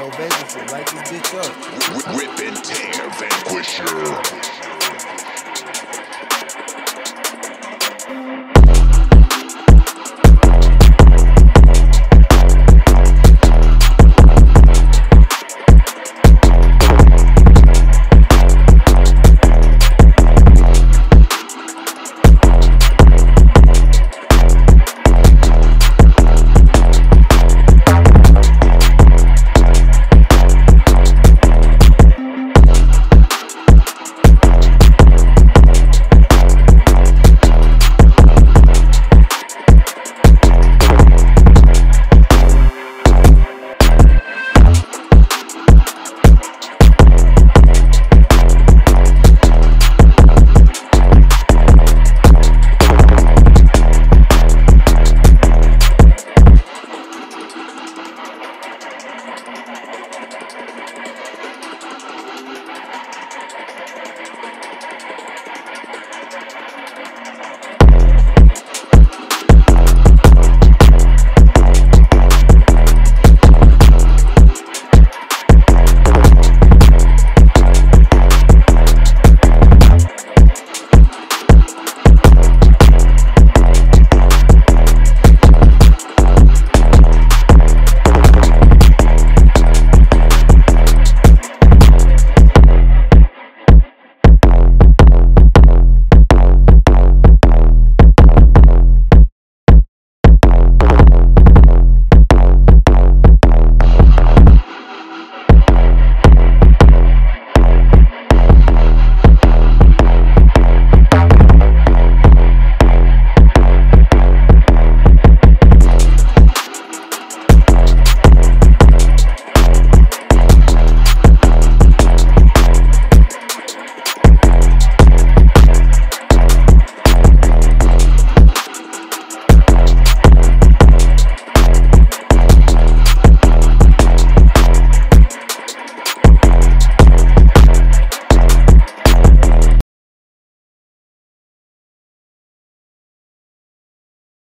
Yo, Vanquisher, light this bitch up. Rip and tear, Vanquisher.